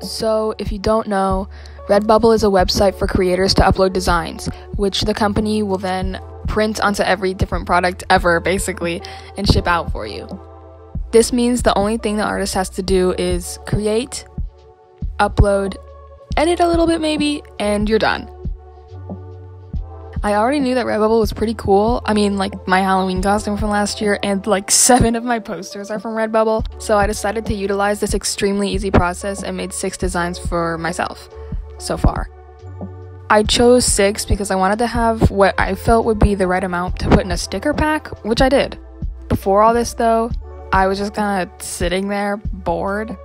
So, if you don't know, Redbubble is a website for creators to upload designs, which the company will then print onto every different product ever, basically, and ship out for you. This means the only thing the artist has to do is create, upload, edit a little bit maybe, and you're done. I already knew that Redbubble was pretty cool. I mean, like my Halloween costume from last year and like seven of my posters are from Redbubble. So I decided to utilize this extremely easy process and made six designs for myself so far. I chose six because I wanted to have what I felt would be the right amount to put in a sticker pack, which I did. Before all this, though, I was just kind of sitting there bored.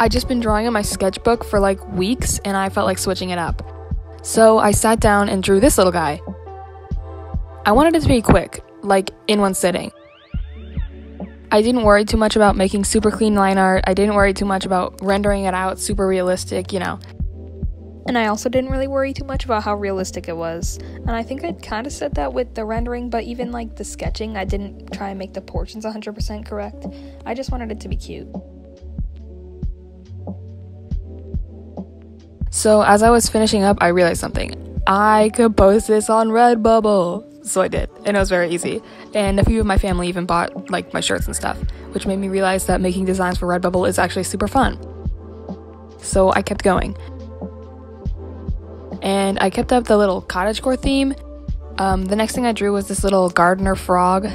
I'd just been drawing in my sketchbook for like weeks and I felt like switching it up. So I sat down and drew this little guy. I wanted it to be quick, like in one sitting. I didn't worry too much about making super clean line art. I didn't worry too much about rendering it out super realistic, you know. And I also didn't really worry too much about how realistic it was. And I think I kind of said that with the rendering, but even like the sketching, I didn't try and make the portions 100% correct. I just wanted it to be cute. So, as I was finishing up, I realized something. I could post this on Redbubble. So I did, and it was very easy. And a few of my family even bought like my shirts and stuff, which made me realize that making designs for Redbubble is actually super fun. So I kept going and I kept up the little cottagecore theme. Um, the next thing I drew was this little gardener frog.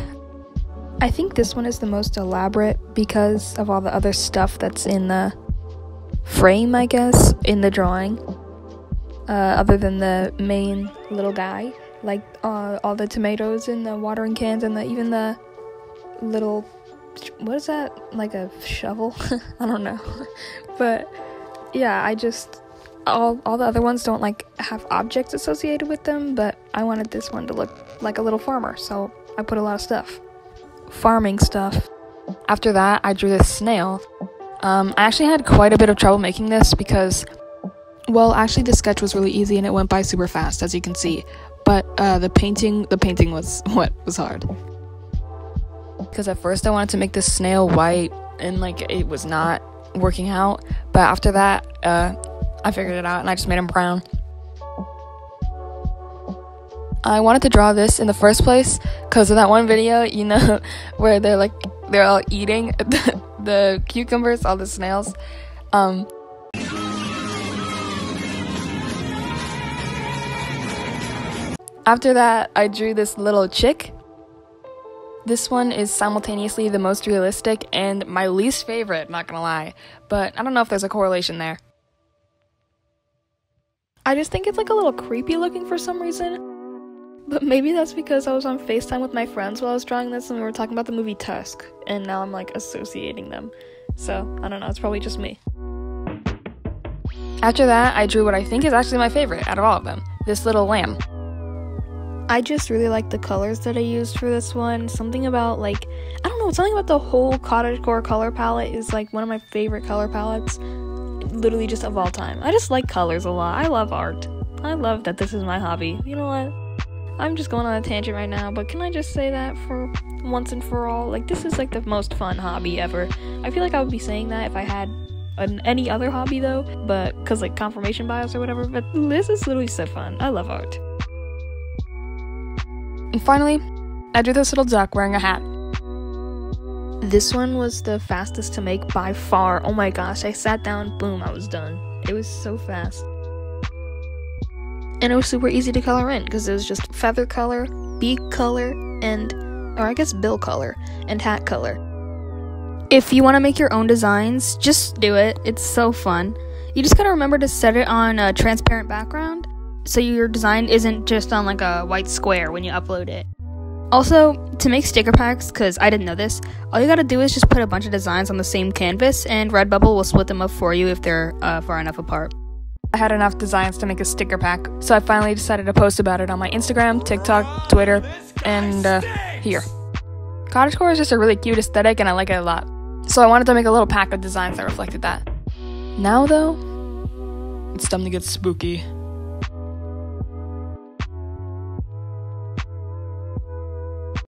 I think this one is the most elaborate because of all the other stuff that's in the frame, I guess, in the drawing. Uh, other than the main little guy, like uh, all the tomatoes in the watering cans and the, even the little what is that like a shovel i don't know but yeah i just all all the other ones don't like have objects associated with them, but I wanted this one to look like a little farmer, so I put a lot of stuff. Farming stuff. After that, I drew this snail. Um, I actually had quite a bit of trouble making this because, well, actually the sketch was really easy and it went by super fast, as you can see. But uh, the painting, the painting was what was hard. Because at first I wanted to make this snail white, and like it was not working out. But after that, uh, I figured it out and I just made him brown. I wanted to draw this in the first place because of that one video, you know, where they're like they're all eating the cucumbers, all the snails. Um, after that, I drew this little chick. This one is simultaneously the most realistic and my least favorite, not gonna lie, but I don't know if there's a correlation there. I just think it's like a little creepy looking for some reason. But maybe that's because I was on FaceTime with my friends while I was drawing this and we were talking about the movie Tusk, and now I'm like associating them. So, I don't know, it's probably just me. After that, I drew what I think is actually my favorite out of all of them this little lamb. I just really like the colors that I used for this one. Something about, like, I don't know, something about the whole cottagecore color palette is like one of my favorite color palettes literally just of all time. I just like colors a lot. I love art. I love that this is my hobby. You know what? I'm just going on a tangent right now, but can I just say that for once and for all? Like, this is like the most fun hobby ever. I feel like I would be saying that if I had an, any other hobby though, but because like confirmation bias or whatever, but this is literally so fun. I love art. And finally, I drew this little duck wearing a hat. This one was the fastest to make by far. Oh my gosh, I sat down, boom, I was done. It was so fast. And it was super easy to color in because it was just feather color, beak color, and, or I guess bill color, and hat color. If you want to make your own designs, just do it. It's so fun. You just gotta remember to set it on a transparent background so your design isn't just on like a white square when you upload it. Also, to make sticker packs, because I didn't know this, all you gotta do is just put a bunch of designs on the same canvas, and Redbubble will split them up for you if they're uh, far enough apart. I had enough designs to make a sticker pack, so I finally decided to post about it on my Instagram, TikTok, Twitter, and uh, here. Cottagecore is just a really cute aesthetic, and I like it a lot. So I wanted to make a little pack of designs that reflected that. Now, though, it's time to get spooky.